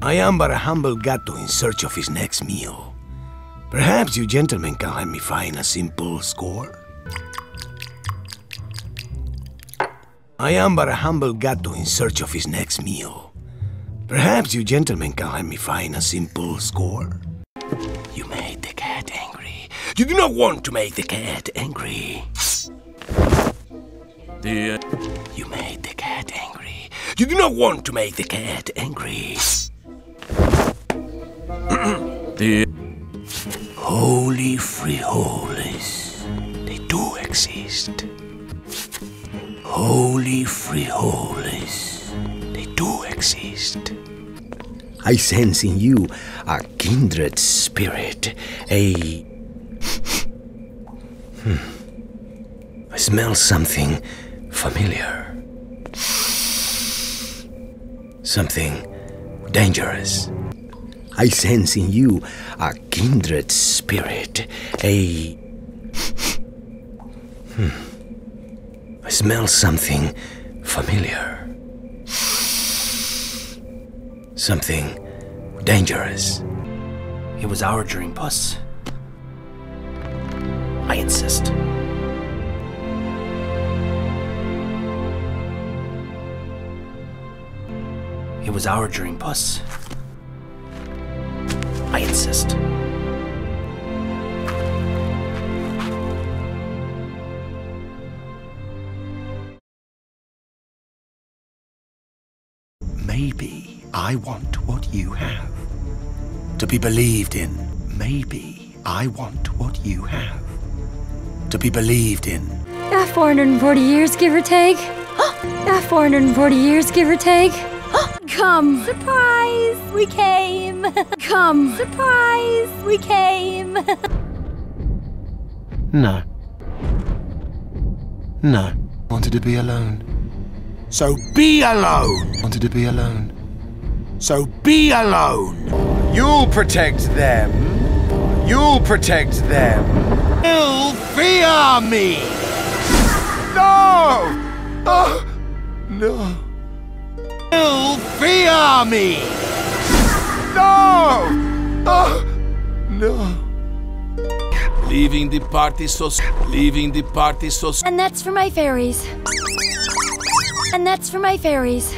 I am but a humble gato in search of his next meal. Perhaps you gentlemen can help me find a simple score? I am but a humble gato in search of his next meal. Perhaps you gentlemen can help me find a simple score? You made the cat angry. You do not want to make the cat angry. The You made the cat angry. You do not want to make the cat angry. The Holy frijoles. They do exist. Holy frijoles. They do exist. I sense in you a kindred spirit, a. Hmm. I smell something familiar. Something dangerous. I sense in you a kindred spirit, a. Hmm. I smell something familiar. Something dangerous. It was our dream, Puss. I insist. It was our dream, Puss. I insist. Maybe I want what you have. To be believed in. Maybe I want what you have. To be believed in. Ah, 440 years, give or take. Ah, 440 years, give or take. Come. Surprise! We came. Come. Surprise! We came. No. No. Wanted to be alone. So be alone! Wanted to be alone. So be alone! You'll protect them. You'll protect them. You'll fear me! No! Oh, no. You'll fear me! Leaving the party so leaving the party so And that's for my fairies. And that's for my fairies.